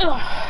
Ugh.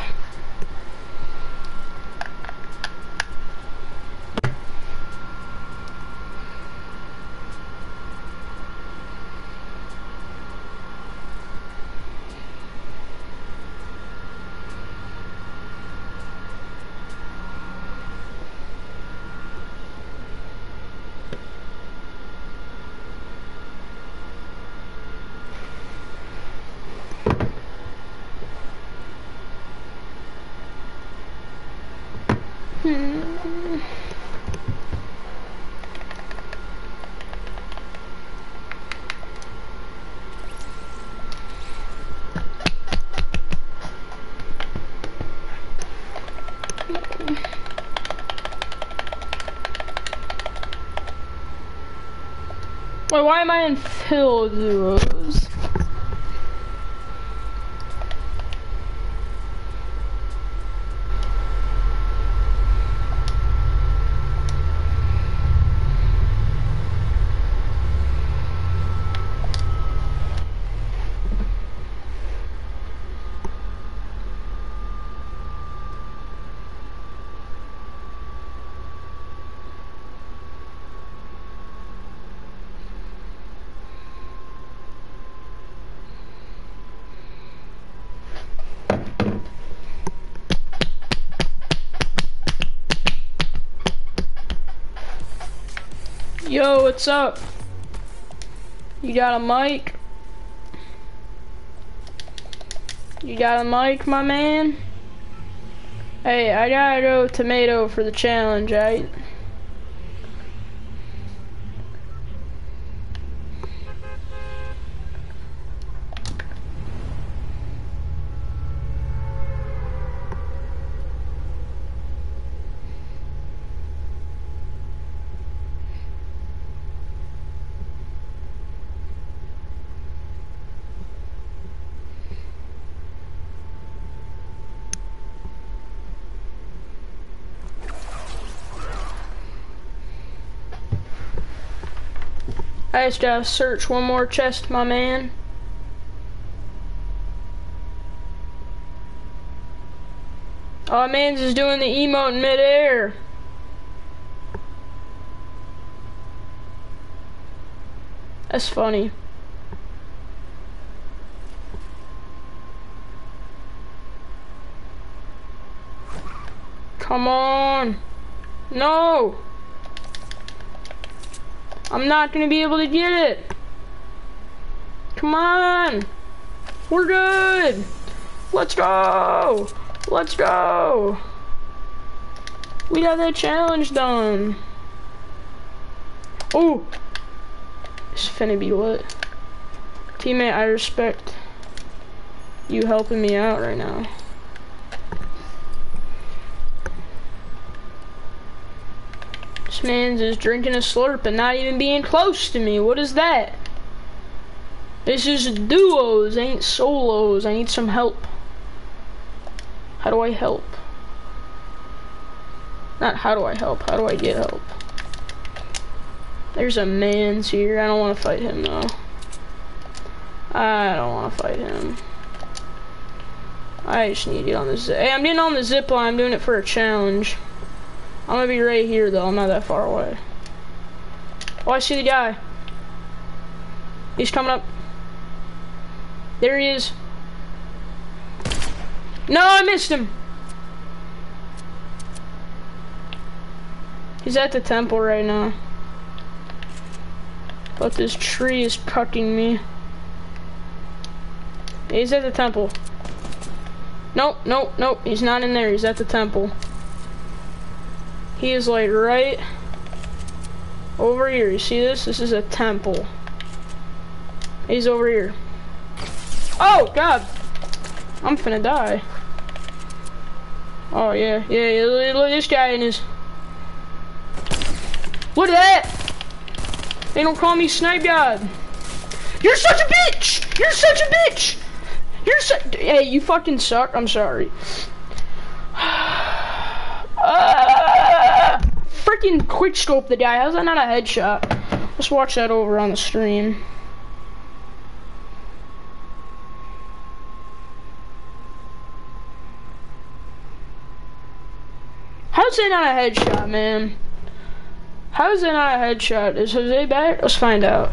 Why am I in field zeros? Yo, what's up? You got a mic? You got a mic, my man? Hey, I gotta go tomato for the challenge, right? I just gotta search one more chest, my man. Oh, man's is doing the emote in midair. That's funny. Come on. No. I'm not gonna be able to get it. Come on. We're good. Let's go. Let's go. We got that challenge done. Oh. It's finna be what? Teammate, I respect you helping me out right now. Man's is drinking a slurp and not even being close to me. What is that? This is duos, ain't solos. I need some help. How do I help? Not how do I help, how do I get help? There's a man's here. I don't want to fight him though. I don't want to fight him. I just need to get on the zip. Hey, I'm getting on the zip line. I'm doing it for a challenge. I'm gonna be right here though, I'm not that far away. Oh, I see the guy. He's coming up. There he is. No, I missed him. He's at the temple right now. But this tree is cutting me. He's at the temple. Nope, nope, nope. He's not in there. He's at the temple. He is like right over here. You see this? This is a temple. He's over here. Oh, God. I'm finna die. Oh, yeah. Yeah, yeah look, look this guy in his... Look at that! They don't call me Snipe God. You're such a bitch! You're such a bitch! You're so... Hey, you fucking suck. I'm sorry. Uh, freaking quick scope the guy. How's that not a headshot? Let's watch that over on the stream. How's that not a headshot, man? How's that not a headshot? Is Jose back? Let's find out.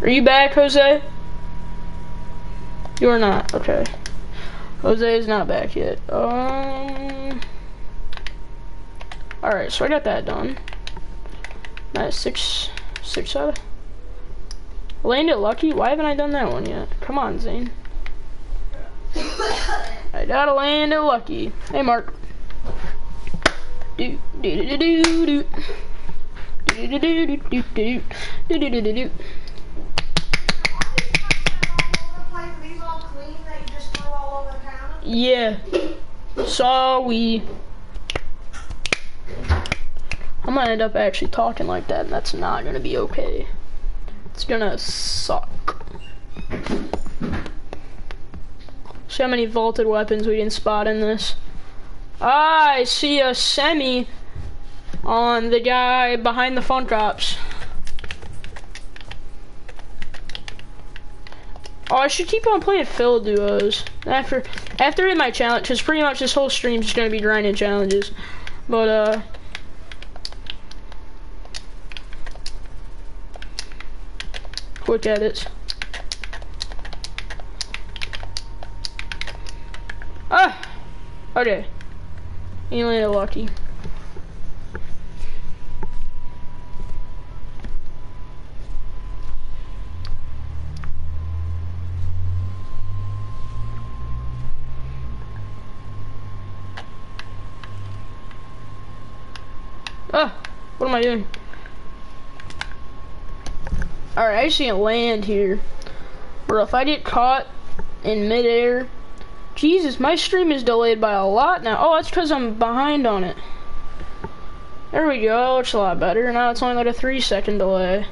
Are you back, Jose? You are not. Okay. Jose is not back yet. Um. All right, so I got that done. Nice six, six out. Of, landed lucky. Why haven't I done that one yet? Come on, Zane. I gotta land it lucky. Hey, Mark. Yeah. Sorry. I'm gonna end up actually talking like that, and that's not gonna be okay. It's gonna suck. See how many vaulted weapons we didn't spot in this. Ah, I see a semi on the guy behind the fun drops. Oh, I should keep on playing fill duos after after in my challenge, because pretty much this whole stream is gonna be grinding challenges. But uh, quick edits. Ah, okay. Landed lucky. Ah, what am I doing? Alright, I just can't land here. Bro, if I get caught in midair, Jesus, my stream is delayed by a lot now. Oh, that's because I'm behind on it. There we go, it's a lot better. Now it's only like a three second delay.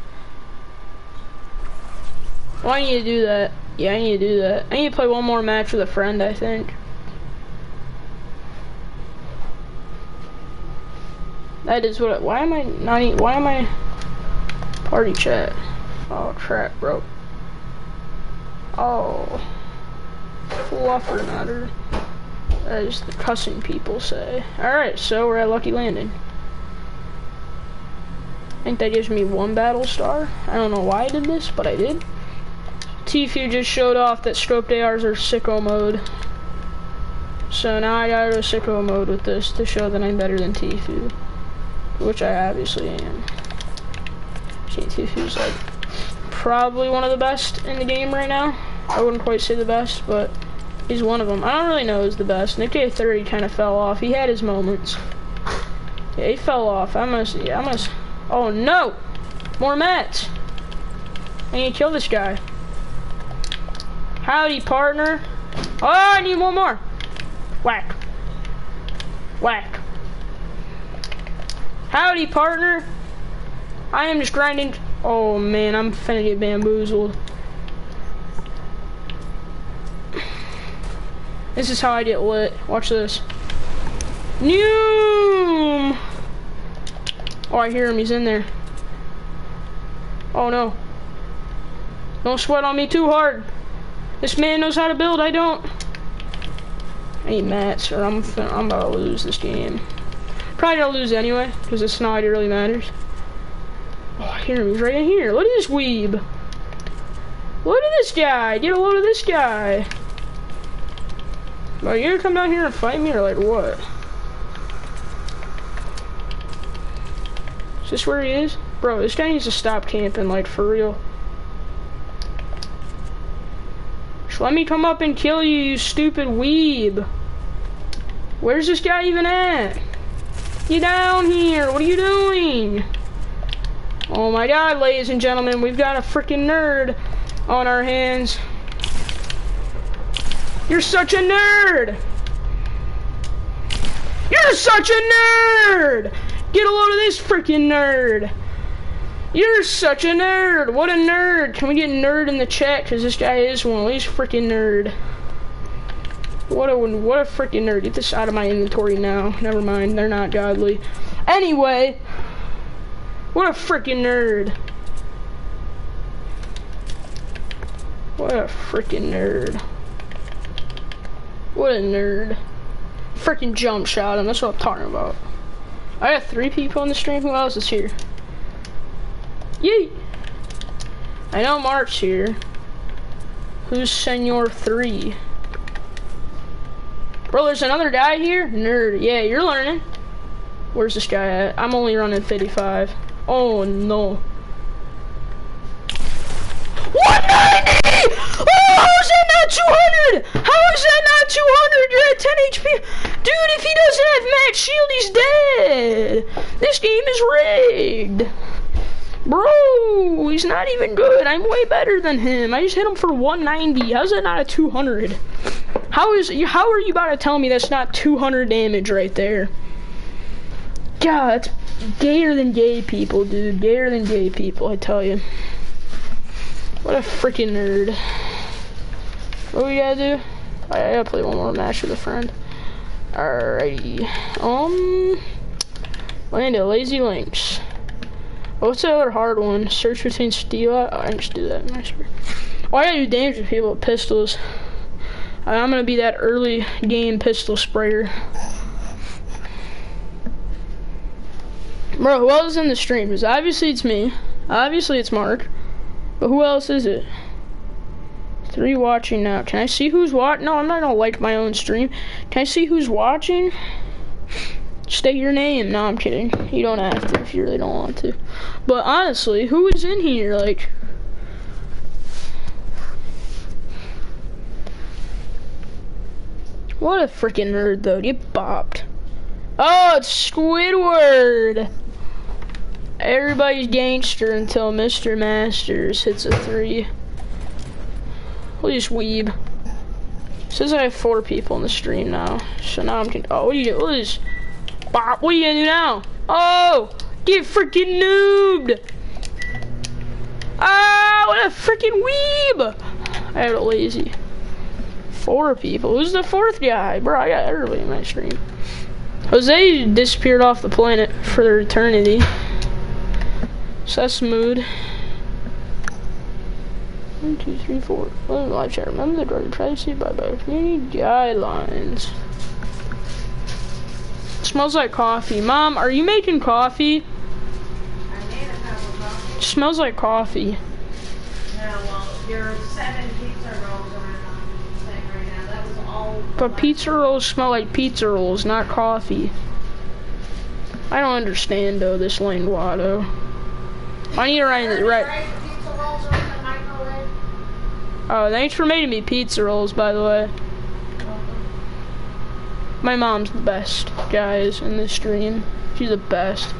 Well, I need to do that. Yeah, I need to do that. I need to play one more match with a friend, I think. That is what. Why am I not? Why am I party chat? Oh crap, bro. Oh, fluffer nutter. That is the cussing people say. All right, so we're at Lucky Landing. I think that gives me one battle star. I don't know why I did this, but I did. Tfue just showed off that scoped ARs are sicko mode. So now I gotta go sicko mode with this to show that I'm better than Tfue which I obviously am. See, Tfue's like probably one of the best in the game right now. I wouldn't quite say the best, but he's one of them. I don't really know who's the best. Nick K30 kind of fell off. He had his moments. Yeah, he fell off. I must, yeah, I must. Oh no! More mats! I need to kill this guy. Howdy, partner. Oh, I need one more. Whack. Whack. Howdy, partner. I am just grinding. Oh, man, I'm finna get bamboozled. This is how I get lit. Watch this. Noom! Oh, I hear him. He's in there. Oh, no. Don't sweat on me too hard. This man knows how to build. I don't. Need mats, or I'm, I'm about to lose this game. Probably gonna lose anyway, because it's not it really matters. Him. He's right in here. Look at this weeb. Look at this guy. Get a load of this guy. Are you gonna come down here and fight me or like what? Is this where he is? Bro, this guy needs to stop camping, like, for real. Just let me come up and kill you, you stupid weeb. Where's this guy even at? You down here? What are you doing? Oh my god, ladies and gentlemen, we've got a freaking nerd on our hands. You're such a nerd! You're such a nerd! Get a load of this freaking nerd! You're such a nerd! What a nerd! Can we get nerd in the chat? Because this guy is one. He's freaking nerd. What a what a freaking nerd. Get this out of my inventory now. Never mind, they're not godly. Anyway, what a freaking nerd. What a freaking nerd. What a nerd. freaking jump shot and That's what I'm talking about. I got three people on the stream. Who else is here? Yay! I know Mark's here. Who's Senor 3? Bro, there's another guy here? Nerd. Yeah, you're learning. Where's this guy at? I'm only running 55. Oh, no. 190! Oh, how is that not 200? How is that not 200? You're at 10 HP. Dude, if he doesn't have max shield, he's dead. This game is rigged. Bro, he's not even good. I'm way better than him. I just hit him for 190. How's that not a 200? How is how are you about to tell me that's not 200 damage right there? God, that's gayer than gay people, dude. Gayer than gay people, I tell you. What a freaking nerd. What we gotta do? I gotta play one more match with a friend. Alrighty. Um, land Lazy Links. What's the other hard one? Search between steel. Oh, I can just do that. Nice. Oh, I gotta do damage with people with pistols. I'm gonna be that early game pistol sprayer. Bro, who else is in the stream? Because obviously it's me. Obviously it's Mark. But who else is it? Three watching now. Can I see who's watching? No, I'm not gonna like my own stream. Can I see who's watching? State your name. No, I'm kidding. You don't have to if you really don't want to. But honestly, who is in here? Like, what a freaking nerd, though. Get bopped. Oh, it's Squidward. Everybody's gangster until Mr. Masters hits a three. We'll just weeb. Says I have four people in the stream now. So now I'm oh what are you doing? What is Bob, what are you gonna do now? Oh! Get freaking noobed! Ah, what a freaking weeb! I had a lazy. Four people. Who's the fourth guy? Bro, I got everybody in my stream. Jose disappeared off the planet for eternity. So that's mood. One, two, three, four. live chat. Remember the right privacy by community guidelines. Smells like coffee. Mom, are you making coffee? Smells like coffee. well, your seven pizza rolls are right now. That was all. But pizza rolls smell like pizza rolls, not coffee. I don't understand though this linguado. I need to write right. Oh, thanks for making me pizza rolls, by the way. My mom's the best, guys, in this stream. She's the best.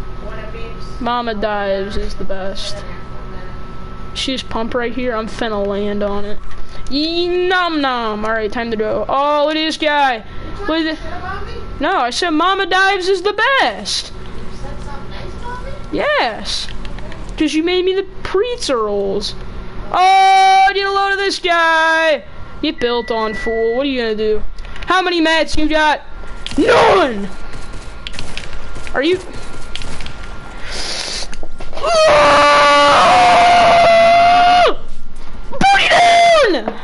Mama Dives is the best. She's pump right here. I'm finna land on it. Yee nom nom. Alright, time to go. Oh, look at this guy. Look at No, I said Mama Dives is the best. Yes. Because you made me the rolls. Oh, get a load of this guy. Get built on, fool. What are you gonna do? How many mats you got? None! Are you... Booty down!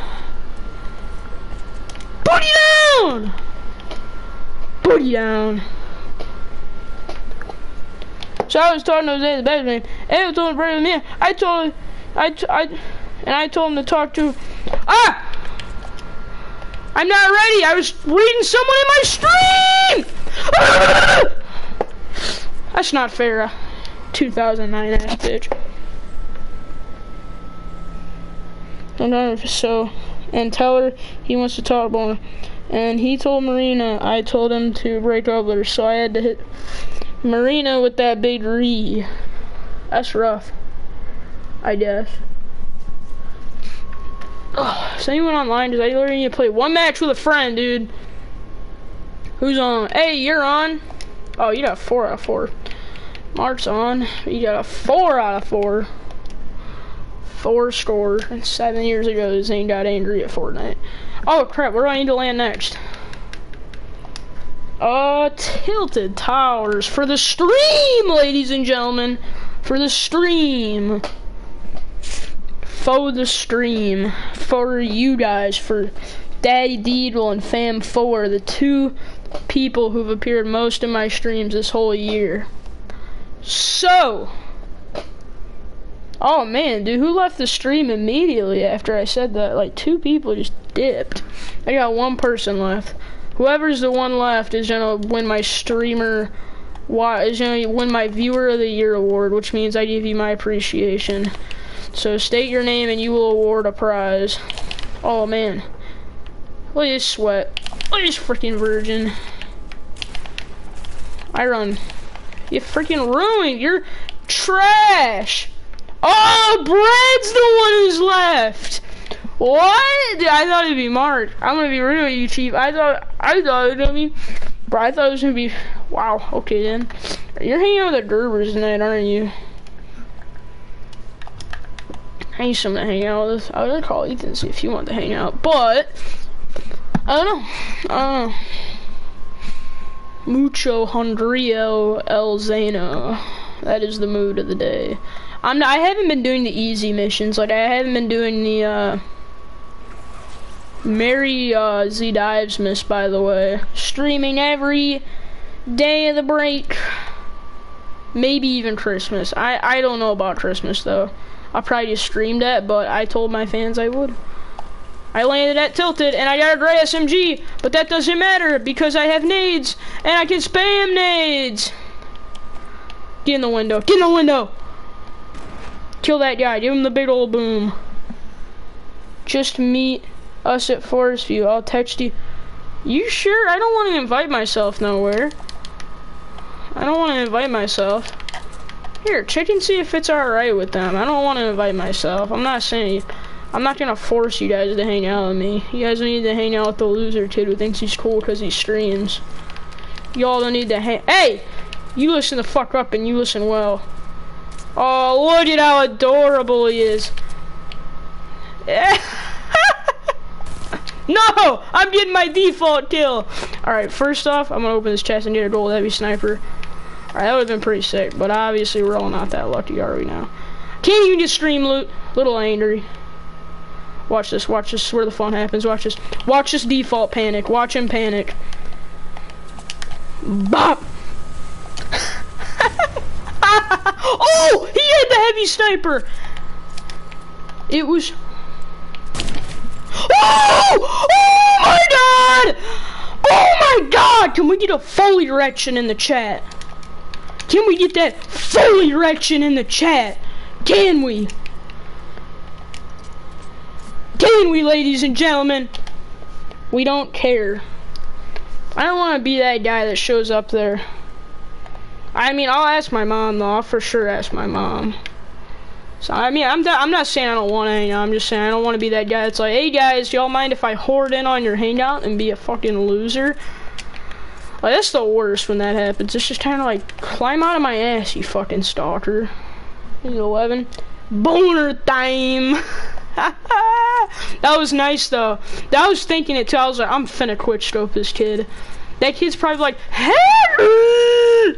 Booty down! Booty down. So I was talking to Jose the. And was told him to me. I told I, I, and I told him to talk to, ah! I'm not ready. I was reading someone in my stream. Ah! That's not fair. Uh, 2009 ass bitch. And so, and tell her he wants to talk about And he told Marina, I told him to break up with her, so I had to hit Marina with that big re. That's rough. I guess. Oh, is anyone online? Does I literally need to play one match with a friend, dude? Who's on? Hey, you're on. Oh, you got four out of four. Mark's on. You got a four out of four. Four score. Seven years ago, Zane got angry at Fortnite. Oh crap, where do I need to land next? Uh, Tilted Towers for the stream, ladies and gentlemen. For the stream for the stream, for you guys, for Daddy Deedle and Fam Four, the two people who've appeared most in my streams this whole year. So, oh man, dude, who left the stream immediately after I said that? Like two people just dipped. I got one person left. Whoever's the one left is gonna win my streamer. Is gonna win my viewer of the year award, which means I give you my appreciation. So state your name and you will award a prize. Oh man. Look at this sweat. Look at this freaking virgin. I run. You freaking ruined. You're trash. Oh, Brad's the one who's left. What? I thought it'd be Mark. I'm gonna be real with you, Chief. I thought, I thought, you know what I mean? But I thought it was gonna be, wow, okay then. You're hanging out with the Gerbers tonight, aren't you? I need someone to hang out with. I gonna call Ethan and see if he wanted to hang out, but I don't know. I don't know. Mucho Hondrio El Zena. That is the mood of the day. I'm not, I haven't been doing the easy missions. Like I haven't been doing the uh Mary uh, Z Dives miss by the way. Streaming every day of the break. Maybe even Christmas. I I don't know about Christmas though. I probably just streamed it, but I told my fans I would. I landed at Tilted and I got a gray SMG, but that doesn't matter because I have nades and I can spam nades. Get in the window. Get in the window. Kill that guy. Give him the big old boom. Just meet us at Forest View. I'll text you. You sure? I don't want to invite myself nowhere. I don't want to invite myself. Here, check and see if it's alright with them. I don't want to invite myself. I'm not saying... I'm not gonna force you guys to hang out with me. You guys need to hang out with the loser kid who thinks he's cool because he streams. Y'all don't need to hang- Hey! You listen the fuck up and you listen well. Oh, look at how adorable he is. no! I'm getting my default kill! Alright, first off, I'm gonna open this chest and get a gold heavy sniper. Alright, that would've been pretty sick, but obviously we're all not that lucky, are we now? Can you just stream loot? Little angry. Watch this, watch this, where the fun happens, watch this. Watch this default panic, watch him panic. Bop! Oh! He had the heavy sniper! It was... Oh! Oh my god! Oh my god! Can we get a full erection in the chat? Can we get that full erection in the chat? Can we? Can we, ladies and gentlemen? We don't care. I don't want to be that guy that shows up there. I mean, I'll ask my mom though. I'll for sure ask my mom. So I mean, I'm I'm not saying I don't want to hang out. I'm just saying I don't want to be that guy that's like, hey guys, y'all mind if I hoard in on your hangout and be a fucking loser? Like that's the worst when that happens. It's just kind of like climb out of my ass, you fucking stalker. He's 11. Boner time. that was nice though. That was thinking it too. I was like, I'm finna quit scope this kid. That kid's probably like, hey!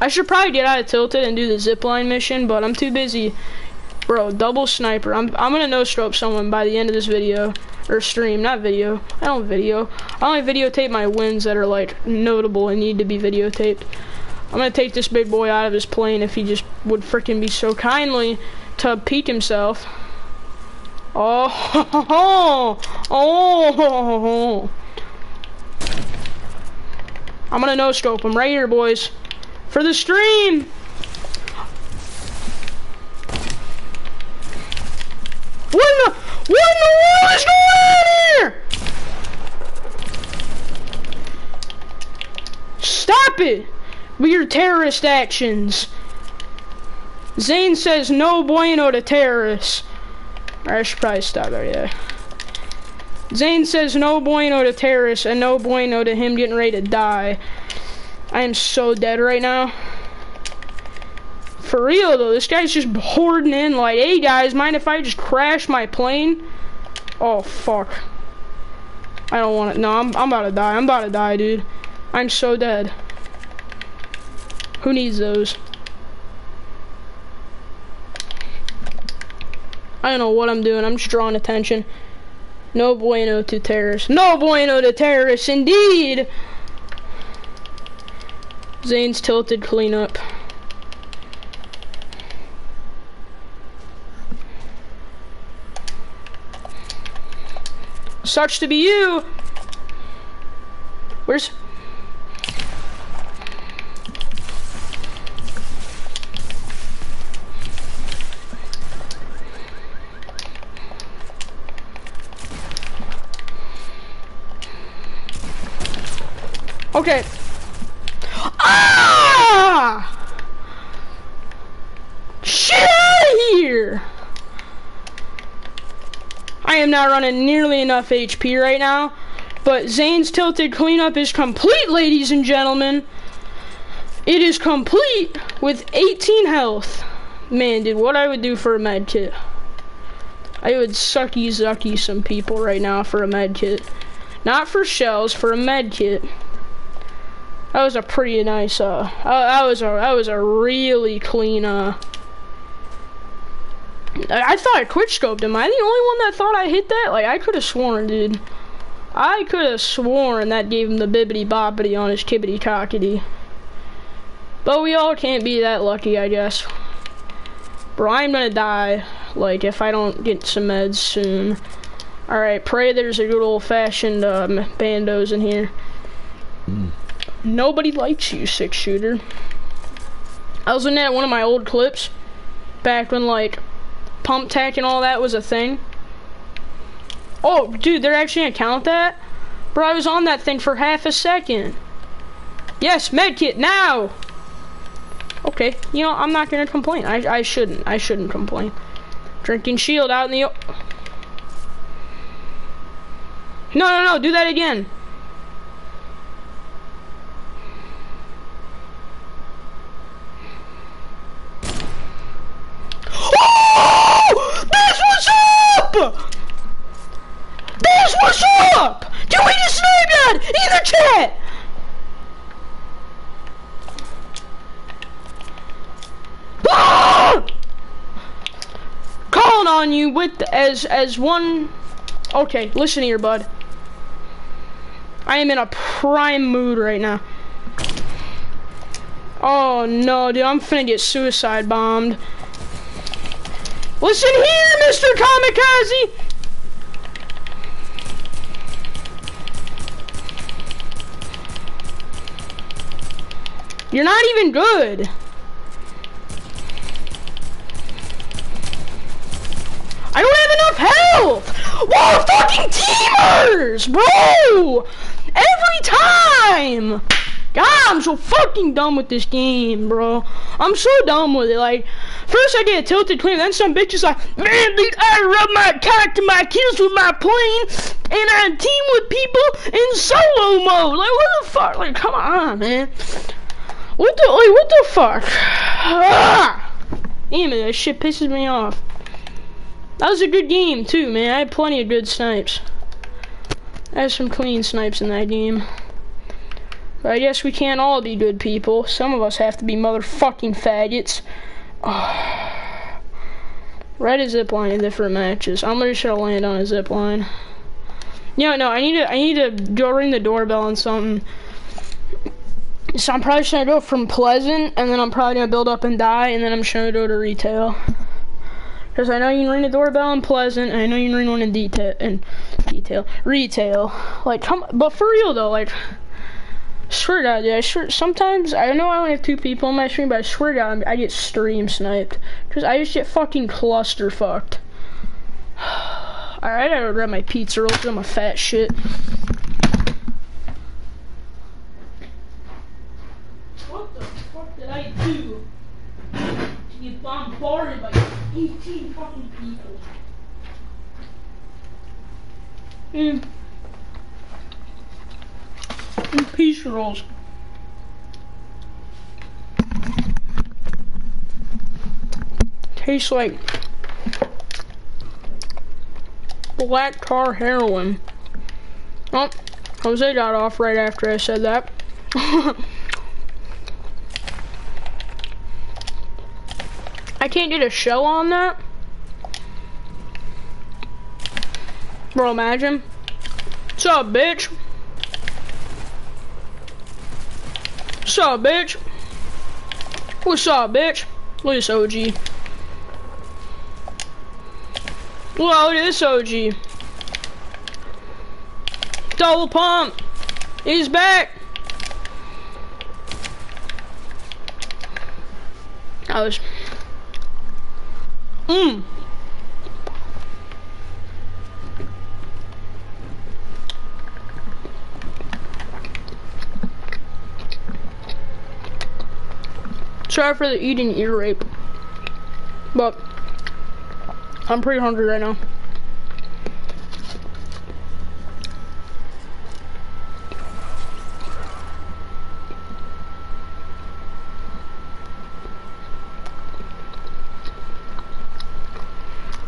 I should probably get out of Tilted and do the zipline mission, but I'm too busy. Bro, double sniper. I'm I'm gonna no scope someone by the end of this video or stream, not video. I don't video. I only videotape my wins that are like notable and need to be videotaped. I'm gonna take this big boy out of his plane if he just would freaking be so kindly to peek himself. Oh, oh, oh. I'm gonna no scope him right here, boys, for the stream. What in the, what in the world is going on here? Stop it with your terrorist actions. Zane says no bueno to terrorists. I should probably stop there, yeah. Zane says no bueno to terrorists and no bueno to him getting ready to die. I am so dead right now. For real though, this guy's just hoarding in like, hey guys, mind if I just crash my plane? Oh fuck. I don't want it. No, I'm, I'm about to die. I'm about to die, dude. I'm so dead. Who needs those? I don't know what I'm doing. I'm just drawing attention. No bueno to terrorists. No bueno to terrorists, indeed! Zane's tilted cleanup. Such to be you! Where's... Okay. Ah! Shit out of here! I am not running nearly enough HP right now, but Zane's tilted cleanup is complete, ladies and gentlemen. It is complete with 18 health. Man, dude, what I would do for a med kit. I would sucky zucky some people right now for a med kit. Not for shells, for a med kit. That was a pretty nice, uh, that was a, that was a really clean, uh, I thought I quick scoped him. Am I the only one that thought I hit that? Like, I could have sworn, dude. I could have sworn that gave him the bibbity bobbity on his kibbity cockity. But we all can't be that lucky, I guess. Bro, I'm gonna die, like, if I don't get some meds soon. Alright, pray there's a good old-fashioned um, bandos in here. Mm. Nobody likes you, six shooter. I was looking at one of my old clips back when like pump tack and all that was a thing. Oh, dude, they're actually gonna count that? Bro, I was on that thing for half a second. Yes, medkit, now! Okay, you know, I'm not gonna complain. I, I shouldn't. I shouldn't complain. Drinking shield out in the... No, no, no, do that again. That's what's up! Do we just snipe that? Either chat! Ah! Calling on you with as as one Okay, listen here, bud. I am in a prime mood right now. Oh no, dude, I'm finna get suicide bombed. Listen here, Mr. Kamikaze! You're not even good. I don't have enough health! Whoa, fucking teamers, bro! Every time! God, I'm so fucking dumb with this game, bro. I'm so dumb with it. Like, first I get a tilted clean, then some bitch is like, man, dude, I rub my cock to my kills with my plane, and I team with people in solo mode. Like, what the fuck? Like, come on, man. What the, like, what the fuck? Ah! Damn it, that shit pisses me off. That was a good game, too, man. I had plenty of good snipes. I had some clean snipes in that game. But I guess we can't all be good people. Some of us have to be motherfucking faggots. Zip line in different matches. I'm gonna try to land on a zip line. Yeah, no, I need to I need to go ring the doorbell on something. So I'm probably to go from Pleasant, and then I'm probably gonna build up and die, and then I'm trying to go to retail. Because I know you can ring the doorbell in Pleasant, and I know you can ring one in detail, in detail, retail. Like, come, but for real though, like, Swear to God, dude, I swear, sometimes, I know I only have two people on my stream, but I swear to God, I get stream sniped. Because I just get fucking cluster fucked. Alright, I gotta grab my pizza rolls, I'm a fat shit. What the fuck did I do to get bombarded by 18 fucking people? Hmm and peace rolls. Tastes like black tar heroin. Oh, Jose got off right after I said that. I can't get a show on that. Bro, imagine. What's up, bitch? What's up, bitch? What's up, bitch? Look at this OG. At this OG. Double pump. He's back. I was. Mmm. Sorry for the eating ear rape. But I'm pretty hungry right now.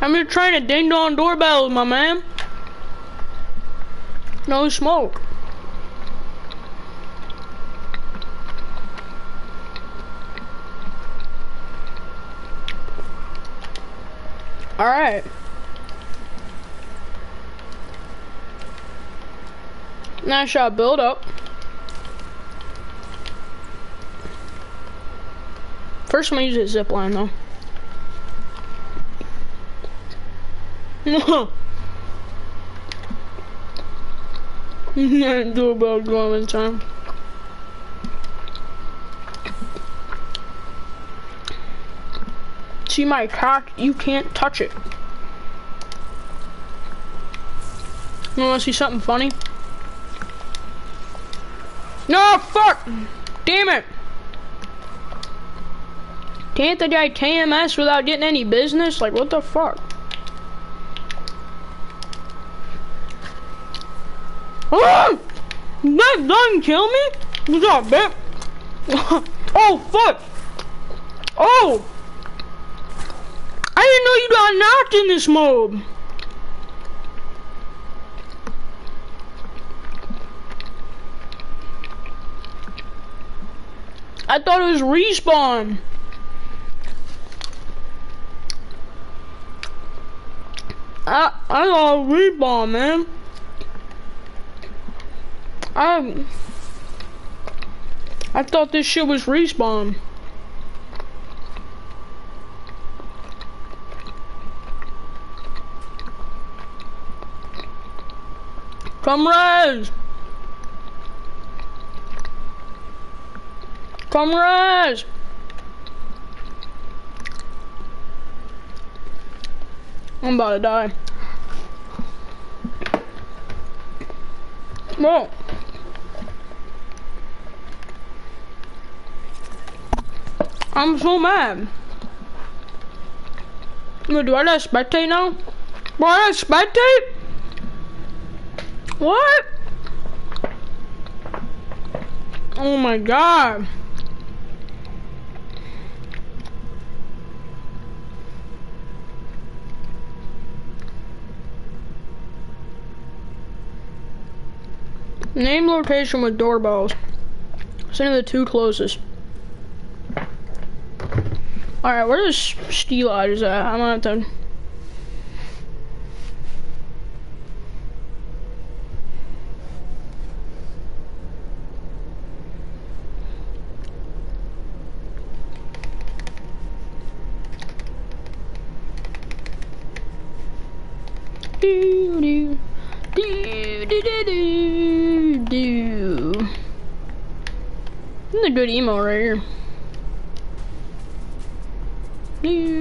I'm just trying to ding dong doorbell, my man. No smoke. Alright. Nice shot build up. First I'm gonna use a zip line though. No. Doorbell going in time. See my cock? You can't touch it. You wanna see something funny? No, fuck! Damn it! Can't the guy KMS without getting any business? Like, what the fuck? Oh! That doesn't kill me? What's up, bitch? oh, fuck! Oh! I didn't know you got knocked in this mode. I thought it was respawn. I I it respawn, man. I I thought this shit was respawn. Come res! I'm about to die. Whoa. I'm so mad. do I let spectate now? Bro, I let spectate? What? Oh my god. Name location with doorbells. Send the two closest. Alright, where does Steel Eyes at? I'm gonna have to Do do do do do do do. This is a good emo right here. Do.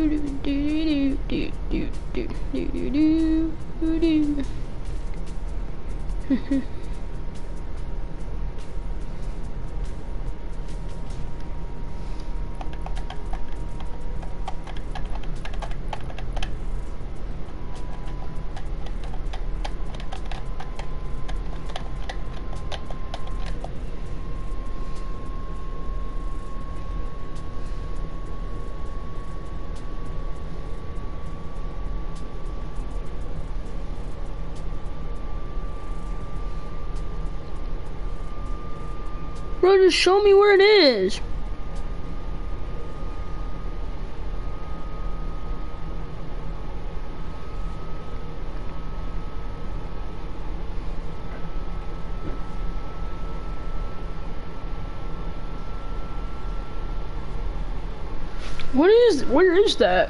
just show me where it is. What is, where is that?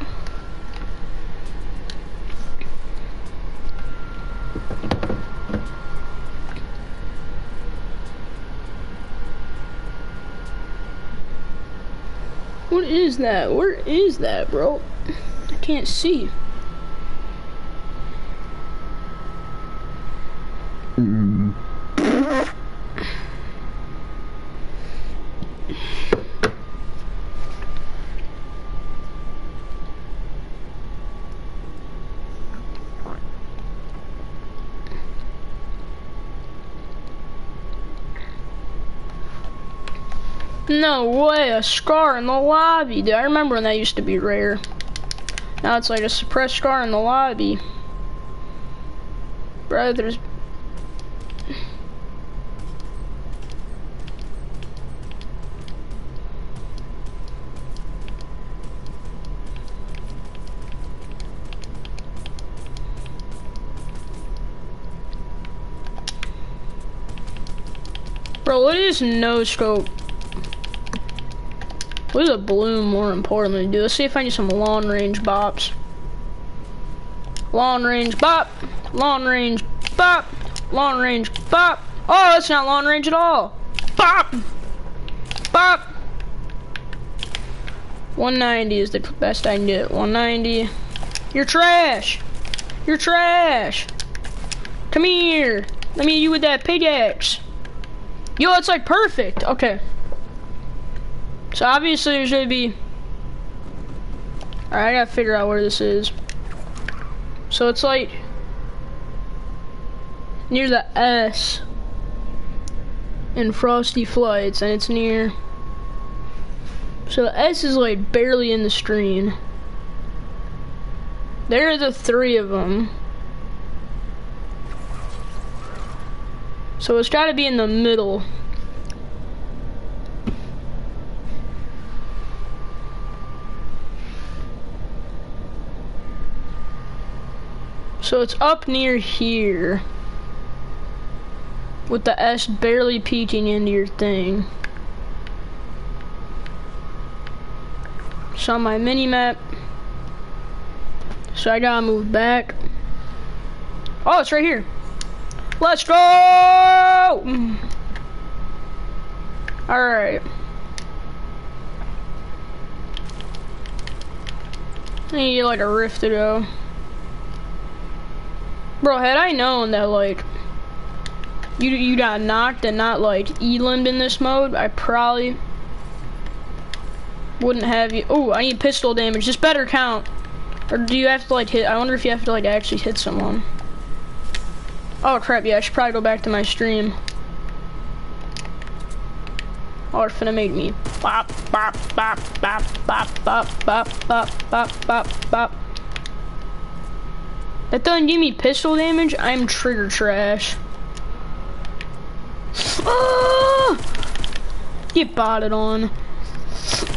What is that? Where is that, bro? I can't see. No way, a scar in the lobby. Dude, I remember when that used to be rare. Now it's like a suppressed scar in the lobby. Bro, there's... Bro, what is no scope? What is a bloom more importantly, do? Let's see if I need some long range bops. Long range bop, long range bop, long range bop. Oh, that's not long range at all. Bop, bop. 190 is the best I can get. 190. You're trash. You're trash. Come here. Let me you with that pickaxe. Yo, it's like perfect. Okay. So obviously there's gonna be. Alright, I gotta figure out where this is. So it's like near the S in Frosty Flights, and it's near. So the S is like barely in the screen. There are the three of them. So it's gotta be in the middle. So it's up near here. With the S barely peeking into your thing. So on my mini map. So I gotta move back. Oh, it's right here. Let's go! Mm. Alright. I need like a rift to go. Bro, had I known that like you you got knocked and not like elimed in this mode, I probably wouldn't have you. Oh, I need pistol damage. This better count. Or do you have to like hit? I wonder if you have to like actually hit someone. Oh crap! Yeah, I should probably go back to my stream. Oh, it's gonna make me bop bop bop bop bop bop bop bop bop bop. That doesn't give me pistol damage. I'm trigger trash. Ah! Get botted on.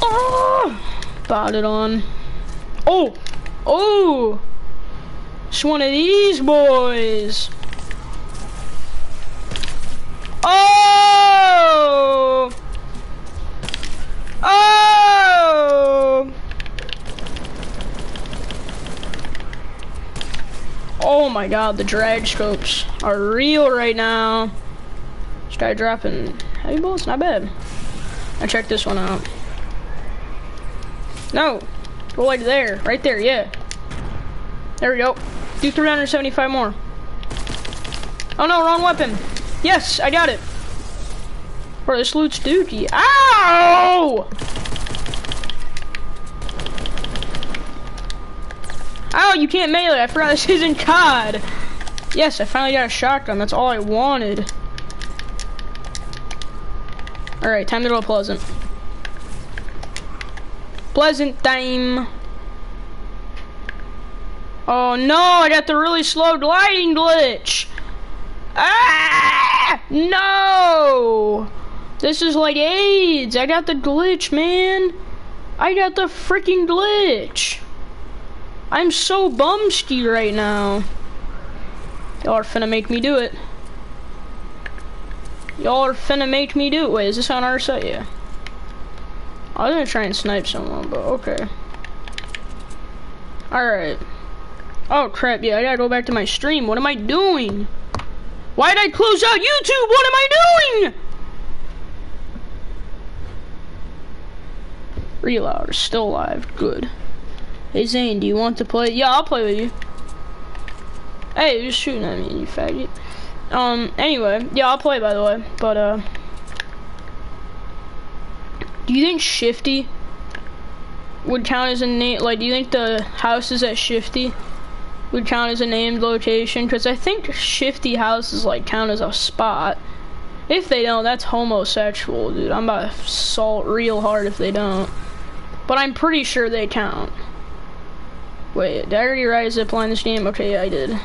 Oh! Botted on. Oh! Oh! It's one of these boys. Oh! Oh! Oh my god, the drag scopes are real right now. Guy dropping heavy bullets, not bad. I check this one out. No, go like there, right there, yeah. There we go. Do 375 more. Oh no, wrong weapon. Yes, I got it. Bro, this loot's dookie. Ow! Oh, you can't melee. I forgot this isn't COD. Yes, I finally got a shotgun. That's all I wanted. Alright, time to go Pleasant. Pleasant time. Oh no, I got the really slow gliding glitch. Ah! No! This is like AIDS. I got the glitch, man. I got the freaking glitch. I'm so bumsky right now. Y'all are finna make me do it. Y'all are finna make me do it. Wait, is this on our site? Yeah. I was gonna try and snipe someone, but okay. Alright. Oh crap, yeah, I gotta go back to my stream. What am I doing? Why did I close out YouTube? What am I doing? Reload still alive. Good. Hey Zane, do you want to play? Yeah, I'll play with you. Hey, you're shooting at me, you faggot. Um, anyway, yeah, I'll play by the way, but uh, do you think Shifty would count as a name? Like, do you think the houses at Shifty would count as a named location? Because I think Shifty houses like count as a spot. If they don't, that's homosexual, dude. I'm about to salt real hard if they don't. But I'm pretty sure they count. Wait, did I already write a zipline this game? Okay, yeah, I did.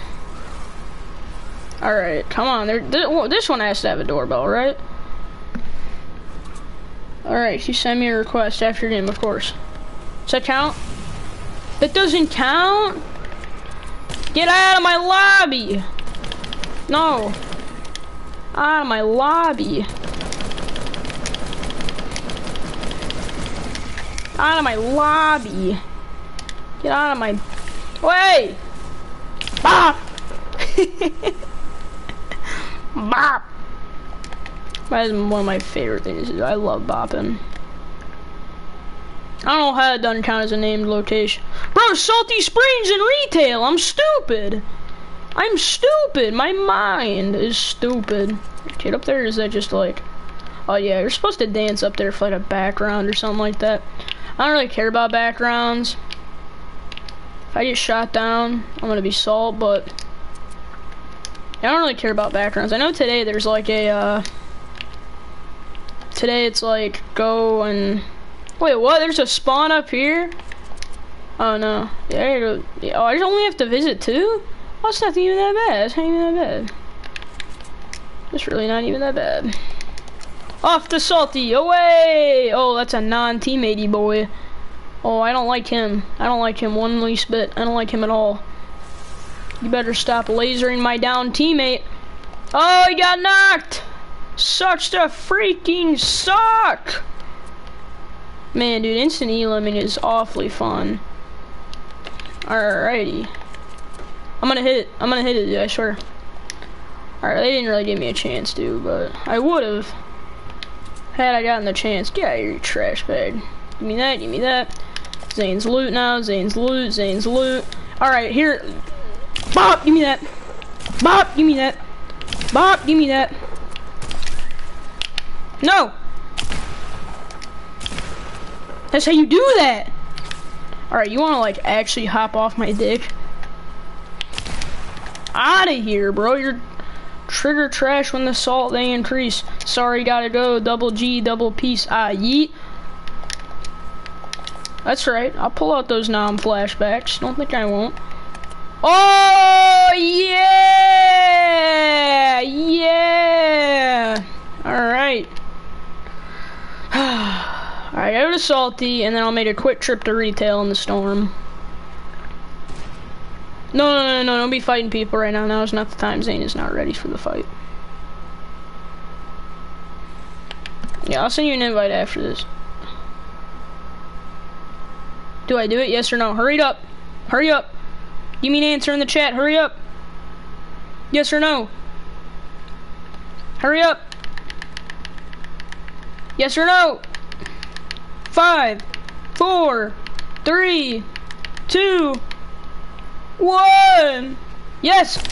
Alright, come on. There, this one has to have a doorbell, right? Alright, she sent me a request after game, of course. Does that count? That doesn't count? Get out of my lobby! No. Out of my lobby. Out of my lobby. Get out of my... Wait! Bop! Bop! That is one of my favorite things to do. I love bopping. I don't know how it doesn't count as a named location. Bro, Salty Springs in retail! I'm stupid! I'm stupid! My mind is stupid. Get up there, is that just like... Oh yeah, you're supposed to dance up there for like a background or something like that. I don't really care about backgrounds. I get shot down, I'm gonna be salt, but I don't really care about backgrounds. I know today there's like a, uh, today it's like go and, wait, what? There's a spawn up here? Oh no. Yeah, oh, I just only have to visit two? Oh, it's not even that bad. It's not even that bad. It's really not even that bad. Off the salty, away! Oh, that's a non-teammatey boy. Oh, I don't like him. I don't like him one least bit. I don't like him at all. You better stop lasering my down teammate. Oh, he got knocked! Such the freaking suck! Man, dude, instant elimin is awfully fun. Alrighty. I'm gonna hit it. I'm gonna hit it, dude, I swear. Alright, they didn't really give me a chance, dude, but I would've. Had I gotten the chance, get out of here, you trash bag. Give me that, give me that. Zane's loot now, Zane's loot, Zane's loot. Alright, here. Bop, give me that. Bop, give me that. Bop, give me that. No! That's how you do that! Alright, you wanna like actually hop off my dick? Out of here, bro. You're Trigger trash when the salt they increase. Sorry, gotta go. Double G, double peace. Ah, yeet. That's right. I'll pull out those Nam flashbacks. Don't think I won't. Oh, yeah! Yeah! Alright. Alright, go to Salty, and then I'll make a quick trip to retail in the storm. No, no, no, no, don't be fighting people right now. Now is not the time. Zane is not ready for the fight. Yeah, I'll send you an invite after this. Do I do it? Yes or no? Hurry up. Hurry up. Give me an answer in the chat. Hurry up. Yes or no? Hurry up. Yes or no? Five, four, three, two, one. Yes.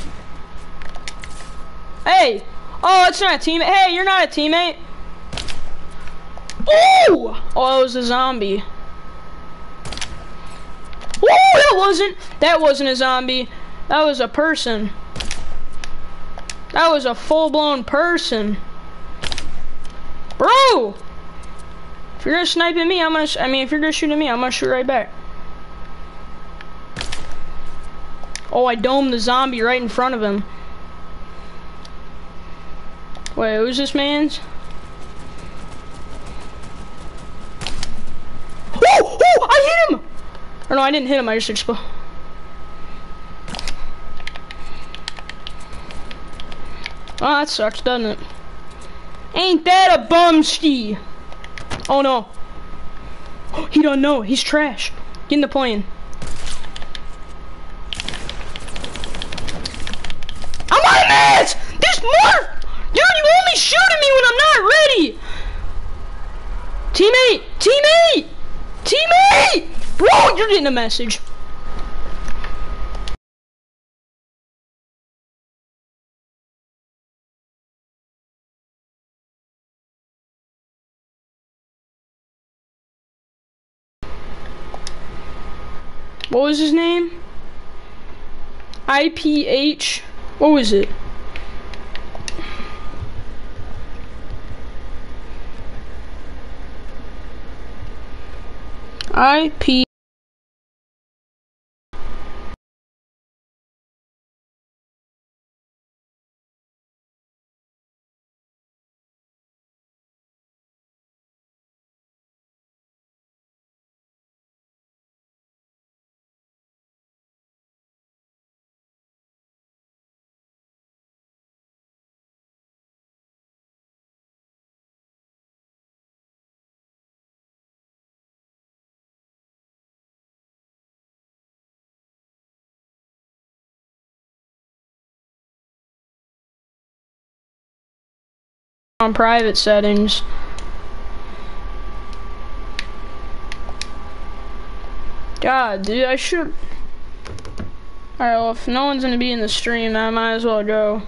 Hey. Oh, it's not a teammate. Hey, you're not a teammate. Oh! Oh, it was a zombie. That wasn't. That wasn't a zombie. That was a person. That was a full-blown person. Bro! If you're gonna snipe at me, I'm gonna, I mean, if you're gonna shoot at me, I'm gonna shoot right back. Oh, I domed the zombie right in front of him. Wait, who's this man's? Oh, oh, I hit him! Or no, I didn't hit him, I just exploded. Oh, that sucks, doesn't it? Ain't that a bumski? Oh no. he don't know. He's trash. Get in the plane. I'm on a miss! There's more! Dude, you only shoot at me when I'm not ready! Teammate! Teammate! Teammate! Bro, you're getting a message. What was his name? IPH. What was it? IP. On private settings. God, dude, I should. Alright, well, if no one's gonna be in the stream, I might as well go.